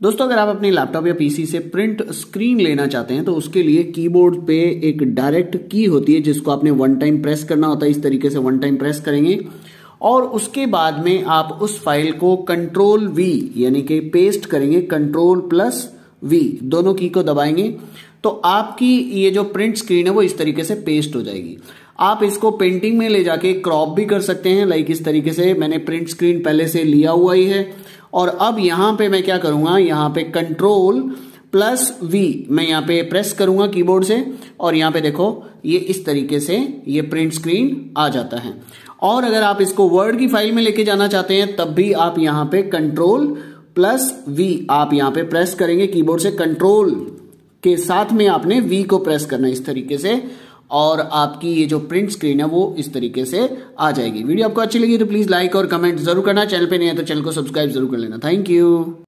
दोस्तों, अगर आप अपने लैपटॉप या पीसी से प्रिंट स्क्रीन लेना चाहते हैं तो उसके लिए कीबोर्ड पे एक डायरेक्ट की होती है, जिसको आपने वन टाइम प्रेस करना होता है। इस तरीके से वन टाइम प्रेस करेंगे। और उसके बाद में आप उस फ़ाइल को कंट्रोल वी यानी कि पेस्ट करेंगे कंट्रोल प्लस वी दोनों की को दबाएँगे तो आपकी ये जो प्रिंट स्क्रीन है, वो इस तरीके से पेस्ट हो जाएगी। आप इसको पेंटिंग में ले जाके क्रॉप भी कर सकते हैं लाइक इस तरीके से मैंने प्रिंट स्क्रीन पहले से लिया हुआ ही है। और अब यहाँ पे मैं क्या करूँगा, यहाँ पे कंट्रोल प्लस वी मैं यहाँ पे प्रेस करूँगा कीबोर्ड से, और यहाँ पे देखो, ये इस तरीके से ये प्रिंट स्क्रीन आ जाता है। और अगर आप इसको वर्ड की फ़ाइल में लेके जाना चाहते हैं, तब भी आप यहाँ पे कंट्रोल प्लस वी आप यहाँ पे प्रेस करेंगे कीबोर्ड से। कंट्रोल के साथ में आपने वी को प्रेस करना इस तरीके से। और आपकी ये जो प्रिंट स्क्रीन है वो इस तरीके से आ जाएगी। वीडियो आपको अच्छी लगी तो प्लीज़ लाइक और कमेंट ज़रूर करना। चैनल पे नहीं है तो चैनल को सब्सक्राइब ज़रूर कर लेना। Thank you